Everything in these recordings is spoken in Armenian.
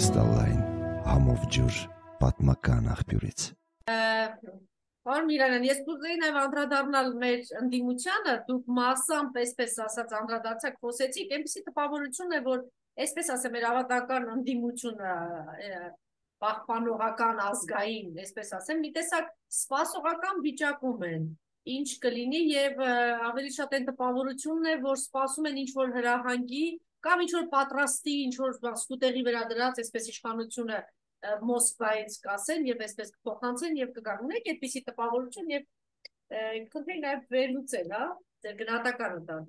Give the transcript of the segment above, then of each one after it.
կրիստալային համով ջուր պատմական աղբյուրից։ Պարոն Միրանյան, ես կուզեի նաև անդրադառնալ մեր ընդդիմությանը, դուք massամբ, այսպես ասած, անդրադարձակ խոսեցիք, այնպեսի տպավորություն է, որ այսպես ասեմ, մեր ավատական ընդդիմությունը պահպանողական ազգային, այսպես ասեմ, մի տեսակ սպասողական վիճակում են ինչ կլինի եւ ավելի շատ այն տպավորությունն է, որ սպասում են ինչ որ հրահանգի կամ ինչ որ պատրաստի, ինչ որ սկուտերի վրա դրած այսպես իշխանությունը Մոսկվայից կասեն եւ այսպես կփոխանցեն եւ կգան։ Ունեք այդպիսի տպավորություն եւ քննենք նաեւ վերլուծել, հա, ձեր գնահատականը տալ։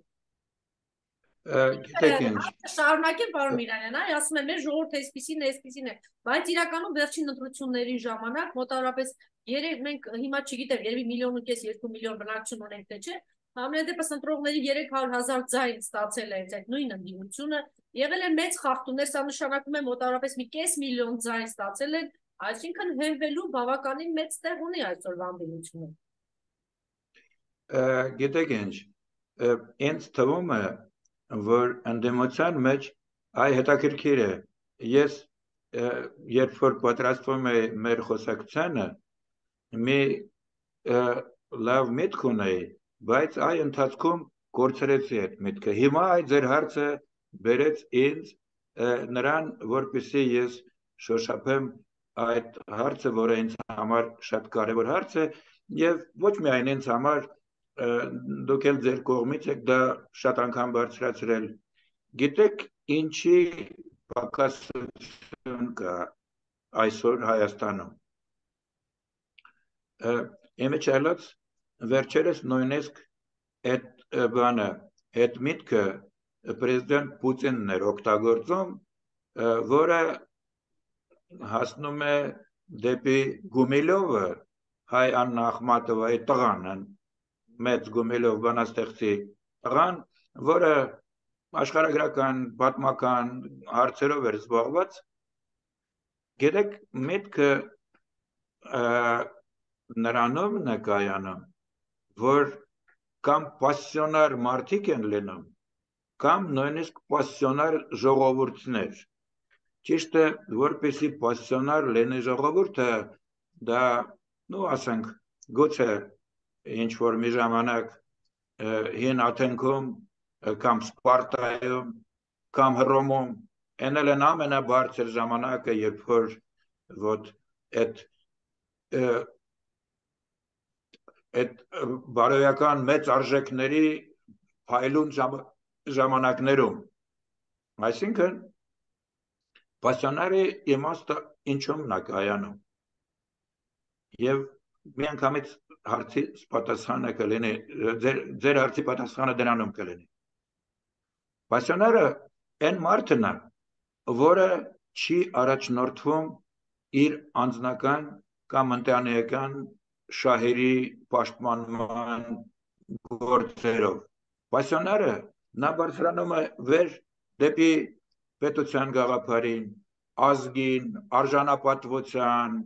Գիտեք ինչ։ Շարունակեմ պարոն Միրանյան, այ ասում եմ, մեր ժողովուրդը այսպեսին է, այսպեսին է, բայց իրականում վերջին ընտրությունների ժամանակ մոտավորապես 3 մենք հիմա չգիտեմ, երևի միլիոն ու կես 2 միլիոն բնակչություն ունենք թե չէ, Համենայն դեպս ընտրողների 300.000 ձայն ստացել է այդ նույն ընդդիմությունը, եղել են մեծ խախտումներ, սա նշանակում է մոտավորապես մի կես միլիոն ձայն ստացել են, այսինքն հենվելու բավականին մեծ տեղ ունի այսօրվա ընդդիմությունը։ Գիտեք ինչ, ինձ թվում է, որ ընդդիմության մեջ այ հետաքրքիր է, ես երբ որ պատրաստվում է մեր խոսակցությանը, մի լավ միտք ունեի, բայց այ ընթացքում կորցրեցի այդ միտքը։ Հիմա այ ձեր հարցը բերեց ինձ նրան, որպեսզի ես շոշափեմ այդ հարցը, որը ինձ համար շատ կարևոր հարց է եւ ոչ միայն ինձ համար դուք էլ ձեր կողմից եք դա շատ անգամ բարձրացրել։ Գիտեք, ինչի պակասություն կա այսօր Հայաստանում։ Իմիջիալից վերջերս նույնիսկ այդ բանը այդ միտքը պրեզիդենտ Պուտինն էր օգտագործում, որը հասնում է դեպի Գումիլովը, հայ Աննա Ախմատովայի տղան, մեծ Գումիլով բանաստեղծի տղան, որը աշխարհագրական, պատմական հարցերով էր զբաղված։ Գիտեք, միտքը նրանով նկայանում որ կամ պասիոնար մարդիկ են լինում, կամ նույնիսկ պասիոնար ժողովուրդներ։ Ճիշտ է, որպեսի պասիոնար լինի ժողովուրդը, դա, նու ասենք, գուցե ինչ որ մի ժամանակ հին Աթենքում կամ Սպարտայում կամ Հռոմում ենել են ամենաբարձր ժամանակը, երբ որ ոտ այդ այդ բարոյական մեծ արժեքների փայլուն ժամանակներում այսինքն պասիոնարի իմաստը ինչում նա կայանում եւ միանգամից հարցի պատասխանը կլինի ձեր ձեր հարցի պատասխանը դրանում կլինի պասիոնարը այն մարդն է որը չի առաջնորդվում իր անձնական կամ ընտանեկան շահերի պաշտպանման գործերով։ Պասիոնարը նա բարձրանում է վեր դեպի պետության գաղափարին, ազգին, արժանապատվության,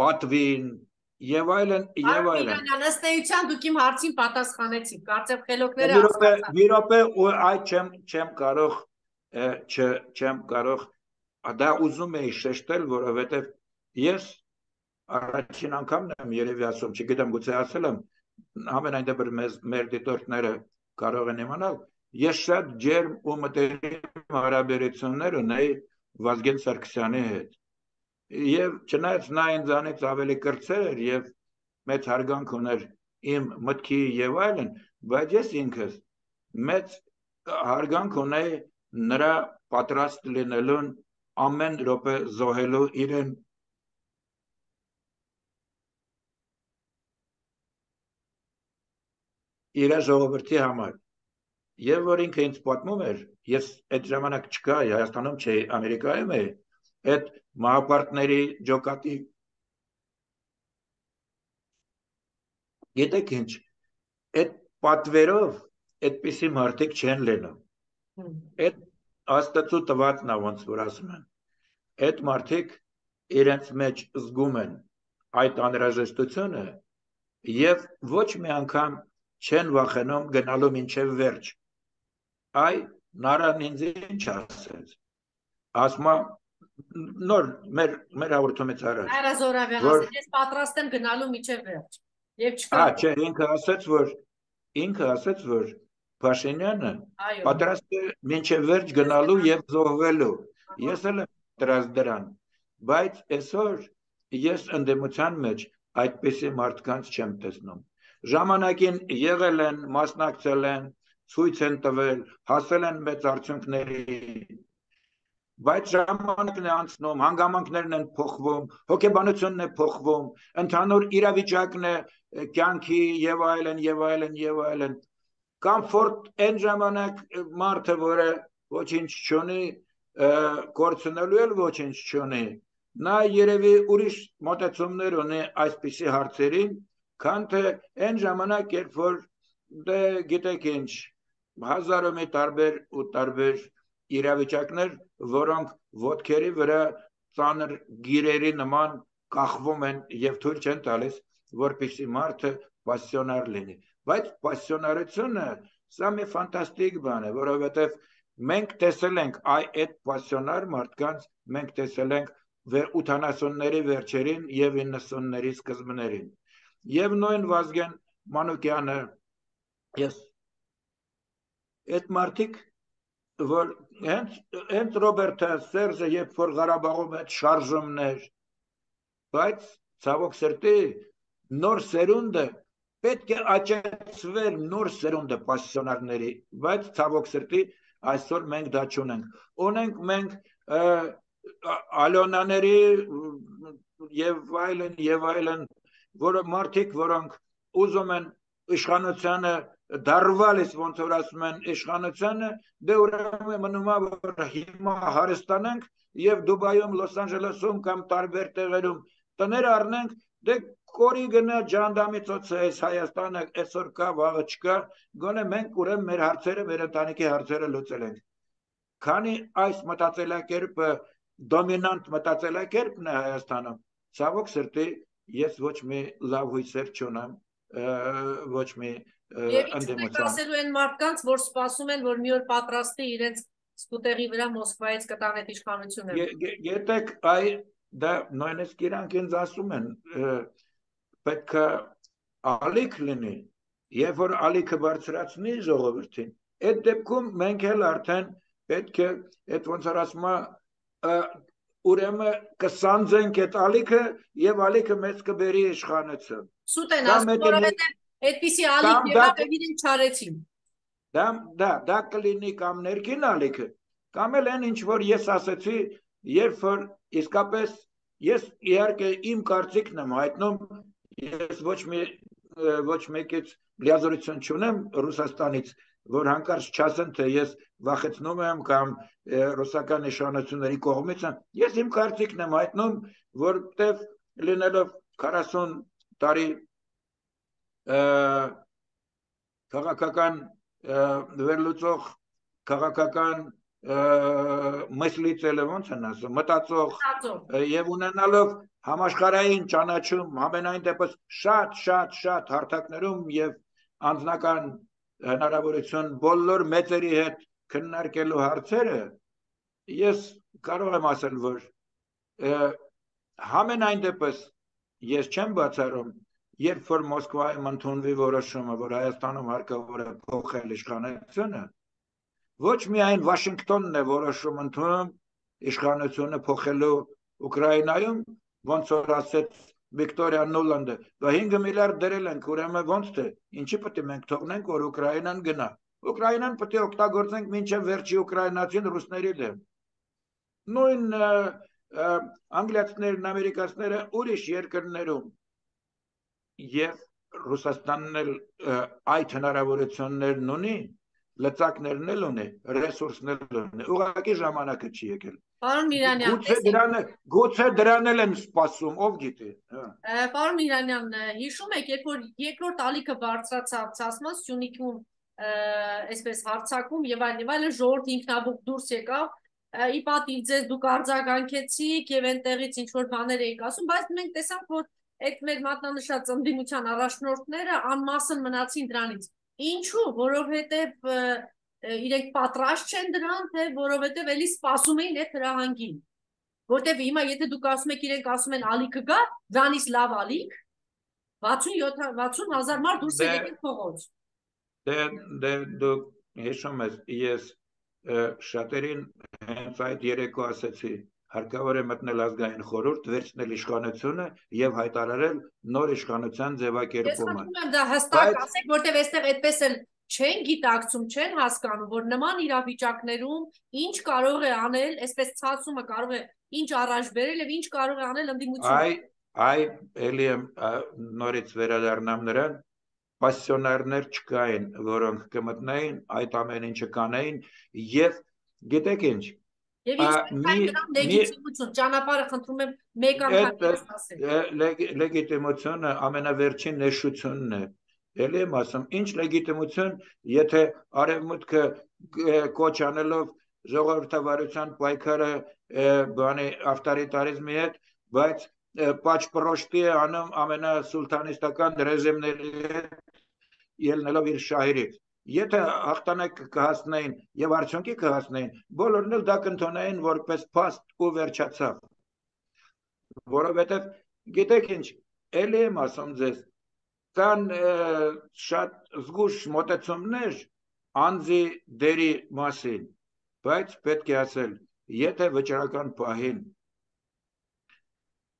պատվին եւ այլն եւ այլն։ Ըստ էության դուք իմ հարցին պատասխանեցիք։ Կարծեմ խելոքները հասկացա։ Մի րոպե ու այդ չեմ չեմ կարող չեմ կարող դա ուզում էի շեշտել, որովհետեւ ես առաջին անգամն եմ երևի ասում, չգիտեմ գուցե ասել եմ, ամենայն դեպս մեզ մեր դիտորդները կարող են իմանալ, ես շատ ջերմ ու մտերիմ հարաբերություններ ունեի Վազգեն Սարգսյանի հետ։ Եվ չնայած նա ինձանից ավելի կրծեր եւ մեծ հարգանք ուներ իմ մտքի եւ այլն, բայց ես ինքս մեծ հարգանք ունեի նրա պատրաստ լինելուն ամեն րոպե զոհելու իրեն իր ժողովրդի համար։ Եվ որ ինքը ինձ պատմում էր, ես այդ ժամանակ չկա, Հայաստանում չէի, Ամերիկայում էի, այդ մահապարտների ջոկատի Գիտեք ինչ, այդ պատվերով այդպիսի մարդիկ չեն լինում։ Այդ աստծո տվածն է ոնց որ ասում են։ Այդ մարդիկ իրենց մեջ զգում են այդ անհրաժեշտությունը եւ ոչ մի անգամ չեն վախենում գնալու մինչև վերջ։ Այ նարան ինձ ինչ ասեց։ ասма նոր մեր մեր հաղորդումից առաջ Արա Զորավյան Որ- ասել, ես պատրաստ եմ գնալու միջև վերջ։ Եվ չկա։ Հա, չէ, ինքը ասաց, որ ինքը ասաց, որ Փաշինյանը պատրաստ է մինչև վերջ գնալու եւ զոհվելու։ Ես էլ եմ դրած դրան։ Բայց այսօր ես ընդդեմության մեջ այդպիսի մարդկանց չեմ տեսնում։ Ժամանակին եղել են, մասնակցել են, ցույց են տվել, հասել են մեծ արդյունքների։ Բայց ժամանակն է անցնում, հանգամանքներն են փոխվում, հոգեբանությունն է փոխվում, ընդհանուր իրավիճակն է կյանքի եւ այլն եւ այլն եւ այլն կոմֆորտ այն ժամանակ մարդը որը ոչինչ չունի կորցնելու էլ ոչինչ չունի նա երևի ուրիշ մոտեցումներ ունի այսպիսի հարցերին քան թե այն ժամանակ երբ որ դե գիտեք ինչ հազարը մի տարբեր ու տարբեր իրավիճակներ որոնք ոդքերի վրա ծանր գիրերի նման կախվում են եւ թույլ չեն տալիս որպեսի մարդը պասիոնար լինի բայց պասիոնարությունը սա մի ֆանտաստիկ բան է որովհետեւ մենք տեսել ենք այ այդ պասիոնար մարդկանց մենք տեսել ենք վեր 80-ների վերջերին եւ 90-ների սկզբներին եւ նույն Վազգեն Մանուկյանը ես այդ մարդիկ որ հենց հենց Ռոբերտը Սերժը երբ որ Ղարաբաղում այդ շարժումներ բայց ցավոք սրտի նոր սերունդը պետք է աճեցվեր նոր սերունդը պասիոնարների բայց ցավոք սրտի այսօր մենք դա չունենք ունենք մենք ալոնաների եւ այլն եւ այլն որը մարդիկ որոնք ուզում են իշխանությանը դարվալիս ոնց որ ասում են իշխանությանը դե ուրեմն մնում է որ հիմա հարստանանք եւ Դուբայում, Լոս Անջելեսում կամ տարբեր տեղերում տներ առնենք դե կորի գնա ջանդամի ծոցը այս Հայաստանը այսօր կա վաղը չկա գոնե մենք ուրեմն մեր հարցերը մեր ընտանիքի հարցերը լուծել ենք քանի այս մտածելակերպը դոմինանտ մտածելակերպն է Հայաստանում ցավոք սրտի ես ոչ մի լավ հույսեր չունեմ ոչ մի ընդդիմության ասելու են մարդկանց, որ սպասում են, որ մի օր պատրաստի իրենց սկուտերի վրա Մոսկվայից կտան այդ իշխանությունը։ Յետեք այ դա նույնիսկ իրանք ինձ ասում են պետք է ալիք լինի երբ որ ալիքը բարձրացնի ժողովրդին այդ դեպքում մենք էլ արդեն պետք է այդ ոնց որ ասում է ուրեմն կսանձենք այդ ալիքը եւ ալիքը մեծ կբերի իշխանություն Սուտ են ասում, էդ որովհետև այդպիսի ալիք եղավ եւ իրենք չարեցին։ դա դա դա կլինի կամ ներքին ալիքը կամ էլ այն ինչ որ ես ասացի երբ որ իսկապես ես իհարկե իմ կարծիքն եմ հայտնում ես ոչ մի ոչ մեկից լիազորություն չունեմ Ռուսաստանից որ հանկարծ չասեն թե ես վախեցնում եմ կամ ռուսական իշխանությունների կողմից ես իմ կարծիքն եմ հայտնում որտեվ լինելով 40 տարի քաղաքական վերլուծող քաղաքական մսլիցելը ոնց են ասում մտածող եւ ունենալով համաշխարհային ճանաչում համենայն դեպս շատ շատ շատ հարթակներում եւ անձնական հնարավորություն բոլոր մեծերի հետ քննարկելու հարցերը ես կարող եմ ասել որ համենայն դեպս ես չեմ բացառում երբ որ Մոսկվայում ընդունվի որոշումը որ Հայաստանում հարկավոր է փոխել իշխանությունը ոչ միայն Վաշինգտոնն է որոշում ընդունում իշխանությունը փոխելու Ուկրաինայում ոնց որ ասեց Վիկտորիա Նոլանդը դա 5 միլիարդ դրել ենք ուրեմն ոնց թե ինչի պետք է մենք թողնենք որ Ուկրաինան գնա Ուկրաինան պետք է օգտագործենք մինչև վերջի ուկրաինացին ռուսների դեմ նույն անգլիացիներն, ամերիկացիները ուրիշ երկրներում եւ Ռուսաստանն էլ այդ հնարավորություններն ունի, լծակներն էլ ունի, ռեսուրսներն ունի։ Ուղղակի ժամանակը չի եկել։ Պարոն Միրանյան, Գուցե դրան գուցե դրան էլ են սպասում, ով գիտի։ հա։ Պարոն Միրանյան, հիշում եք, երբ որ երկրորդ ալիքը բարձրացավ ցասմաս Սյունիքում, այսպես հարցակում եւ այլն եւ այլն ժողովուրդ ինքնաբուխ դուրս եկավ, ի պատիվ ձեզ դուք արձագանքեցիք եւ այնտեղից ինչ որ բաներ էիք ասում, բայց մենք տեսանք, որ այդ մեր մատնանշած ընդդիմության առաջնորդները անմասն մնացին դրանից։ Ինչու՞, որովհետեւ իրենք պատրաստ չեն դրան, թե որովհետև էլի սպասում էին այդ հրահանգին։ Որտեվ հիմա եթե դուք ասում եք իրենք ասում են ալիքը գա, դրանից լավ ալիք 67 60000 մարդ դուրս Դե- եկել փողոց։ Դե դե դու հիշում ես ես շատերին հենց այդ երեկո ասեցի հարկավոր է մտնել ազգային խորհուրդ, վերցնել իշխանությունը եւ հայտարարել նոր իշխանության Ես ձևակերպումը։ խնդրում եմ դա հստակ ասեք, որտեվ այստեղ այդպես էլ չեն գիտակցում, չեն հասկանում, որ նման իրավիճակներում ինչ կարող է անել, այսպես ցածումը կարող է ինչ առաջ բերել եւ ինչ կարող է անել ընդդիմությունը։ Այ այ էլի ա, նորից վերադառնամ նրան պասիոներներ չկային, որոնք կմտնեին, այդ ամեն ինչը կանեին եւ գիտեք ինչ, Եվ ա, ինչ մի- դրան լեգիտիմություն, ճանապարհը խնդրում եմ մեկ անգամ ասել։ լեգիտիմությունը ամենավերջին նշությունն է։ Էլի եմ ասում, ինչ լեգիտիմություն, եթե արևմուտքը կոչ անելով ժողովրդավարության պայքարը բանի ավտորիտարիզմի հետ, բայց պաչպրոշտի է անում ամենասուլտանիստական ռեժիմների հետ ելնելով իր շահերից։ Եթե հաղթանակ կհասնեին եւ արդյունքի կհասնեին, բոլորն էլ դա կընդունեին որպես փաստ ու վերջացավ որովհետև գիտեք ինչ, ելի եմ ասում ձեզ, կան շատ զգուշ մոտեցումներ անձի դերի մասին, բայց պետք է ասել, եթե վճռական պահին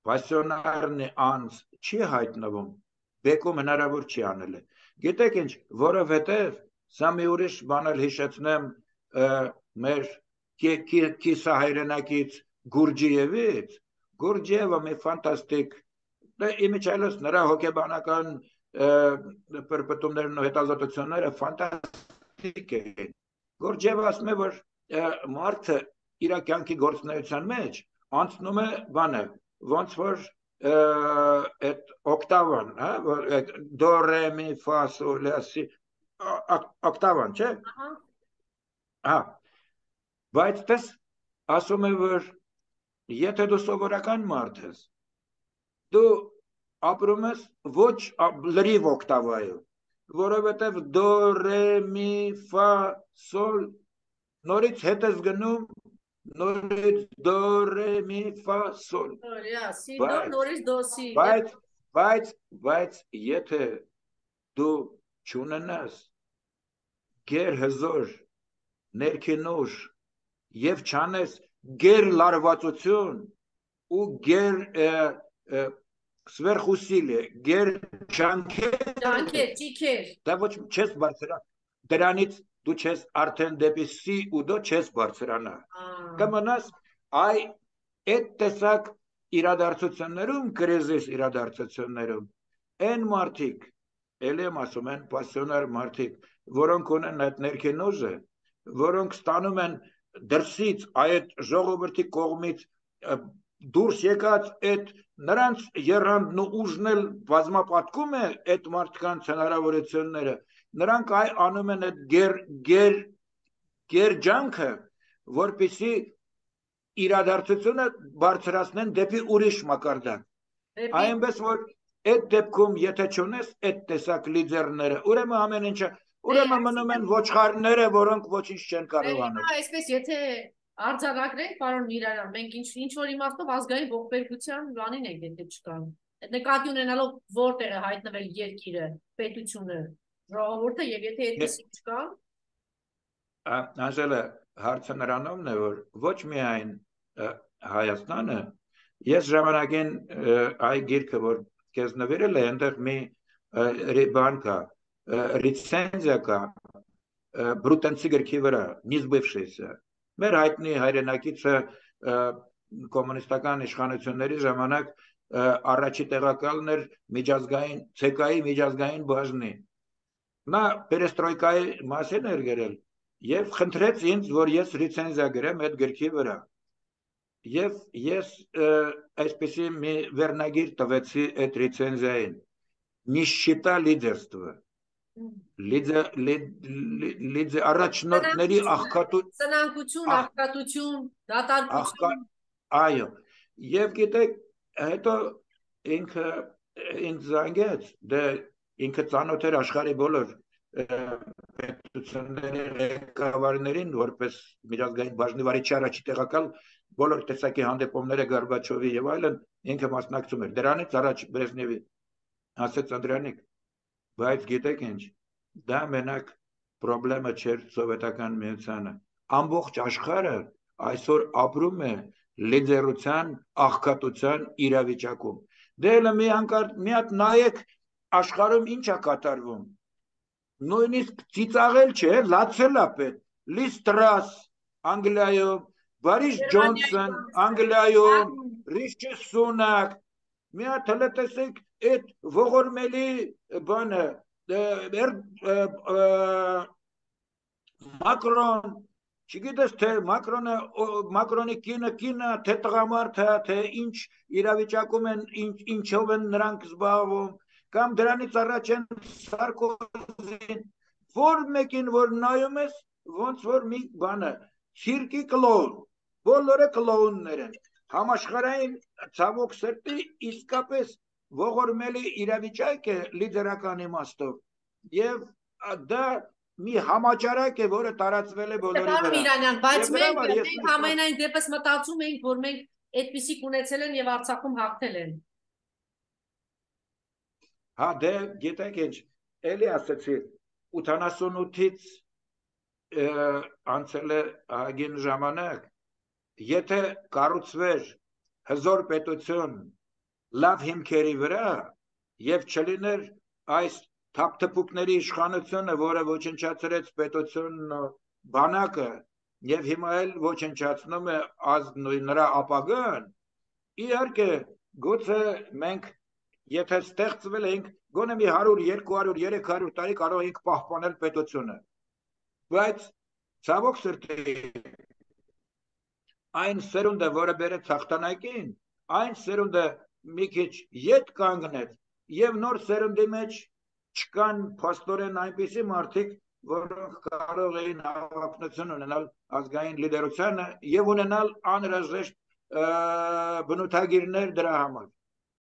պասիոնարնի անձ չի հայտնվում, բեկում հնարավոր չի անել է։ Գիտեք ինչ, որովհետև սա մի ուրիշ բան էլ հիշեցնեմ մեր կի- կի- կիսահայրենակից Գուրջիևից, Գուրջիևը մի ֆանտաստիկ դե իմիջիայլոց նրա հոգեբանական պրպտումներն ու հետազոտությունները ֆանտաստիկ են։ Գուրջիևը ասում է, որ մարդը իր կյանքի գործունեության մեջ անցնում է բանը, ոնց որ այդ օկտավան, հա, որ այդ դո ռե մի ֆա սոլ լա սի ա- ա- օկտավան, չէ՞։ Ահա։ Հա։ Բայց դες ասում եմ որ եթե դու սովորական մարդ ես, դու ապրում ես ոչ լրիվ օկտավայով, որովհետև դո ռե մի ֆա սոլ նորից հետ ես գնում նորից դո ռե մի ֆա սոլ սի դո նորից դոսի։ բայց բայց բայց եթե դու ճունենաս գեր հզոր ներքինուշ եւ չանես գեր լարվածություն ու գեր սվերխուսիլը գեր չանքեր Ջանքեր, ճիքեր։ դա ոչ չես բարձրա դրանից դու չես արդեն դեպի սի ու դո չես բարձրանա կմնաս այ այդ տեսակ իրադարձություններում կրիզիս իրադարձություններում այն մարդիկ ելի եմ ասում են պասիոնար մարդիկ որոնք ունեն այդ ներքին ուժը որոնք ստանում են դրսից այդ ժողովրդի կողմից դուրս եկած այդ նրանց երանդն ու ուժն էլ բազմապատկում է այդ մարդկանց հնարավորությունները նրանք այ անում են այդ գեր գեր գերջանքը որպեսի իրադարձությունը բարձրացնեն դեպի ուրիշ մակարդակ այնպես որ այդ դեպքում եթե չունես այդ տեսակ լիդերները ուրեմն ամեն ինչը ուրեմն մնում են ոչխարները որոնք ոչինչ չեն կարող անել հիմա այսպես եթե արձանագրենք պարոն Միրարյան, մենք ինչ ինչ որ իմաստով ազգային ողբերգության բանին ենք եթե չկան։ Նկատի ունենալով որտեղ է հայտնվել երկիրը, պետությունը, ժողովուրդը եւ եթե այդպես չկա։ Անժելա, հարցը նրանումն է, որ ոչ միայն Հայաստանը, ես ժամանակին այ գիրքը որ քեզ նվիրել է, այնտեղ մի բան կա, ռիցենզիա կա բրուտենցի գրքի վրա, նիզ բывշեսը Մեր հայտնի հայրենակիցը կոմունիստական իշխանությունների ժամանակ առաջի տեղակալն էր միջազգային ցեկայի միջազգային բաժնի։ Նա перестройկայի մասին էր գրել եւ խնդրեց ինձ, որ ես ռիցենզիա գրեմ այդ գրքի վրա։ Եվ ես այսպեսի մի վերնագիր տվեցի այդ ռիցենզիային։ Не счита лидерство լիդը լիդը առաջնորդների աղքատու ծնանկություն, աղքատություն, աղքա դատարկություն, այո եւ գիտեք հետո ինքը ինձ զանգեց դե ինքը ծանոթ էր աշխարհի բոլոր պետությունների ղեկավարներին որպես միջազգային բաժնի վարիչի առաջի տեղակալ բոլոր տեսակի հանդիպումները Գորբաչովի եւ այլն ինքը մասնակցում էր դրանից առաջ Բրեժնևի ասեց Անդրանիկ բայց գիտեք ինչ դա մենակ խնդրեմը չէր սովետական միությանը ամբողջ աշխարհը այսօր ապրում է լիդերության աղքատության իրավիճակում դե մի անկար մի հատ նայեք աշխարհում ինչ է կատարվում նույնիսկ ծիծաղել չէ, լացել է պետ։ Լիս Տրաս Անգլիայում, Բարիս Ջոնսոն Անգլիայում, Ռիչի Սունակ։ Մի հատ հələ տեսեք այդ ողորմելի բանը Մակրոն Չգիտես թե Մակրոնը Մակրոնի կինը կինը թե տղամարդը թե ինչ իրավիճակում են ինչ ինչով են նրանք զբաղվում կամ դրանից առաջ են Սարկոզին, որ մեկին որ նայում ես, ոնց որ մի բանը, ցիրկի կլոուն, բոլորը կլոուններ են։ Համաշխարհային ցավոք սրտի իսկապես ողորմելի իրավիճակ է լիդերական իմաստով։ Եվ դա մի համաճարակ է, որը տարածվել է բոլորի վրա։ Պարոն Իրանյան, բայց մենք մենք ամենայն դեպս մտածում էինք, որ մենք այդպիսի կունեցել են եւ Արցախում հաղթել են։ Հա դե գիտեք ինչ, էլի ասացի 88-ից անցել է ագին ժամանակ, եթե կառուցվեր հզոր պետություն լավ հիմքերի վրա եւ չլիներ այս թափթփուկների իշխանությունը, որը ոչնչացրեց պետությունն ու բանակը եւ հիմա էլ ոչնչացնում է ազգն ու նրա ապագան, իհարկե գուցե մենք եթե ստեղծվել ենք գոնե մի 100, 200, 300 տարի կարող ենք պահպանել պետությունը։ Բայց ցավոք սրտի այն սերունդը, որը բերեց հաղթանակին, այն սերունդը մի քիչ յետ կանգնեց եւ նոր սերունդի մեջ չկան փաստորեն այնպիսի մարդիկ, որոնք կարող էին հավակնություն ունենալ ազգային լիդերությանը եւ ունենալ անհրաժեշտ բնութագիրներ դրա համար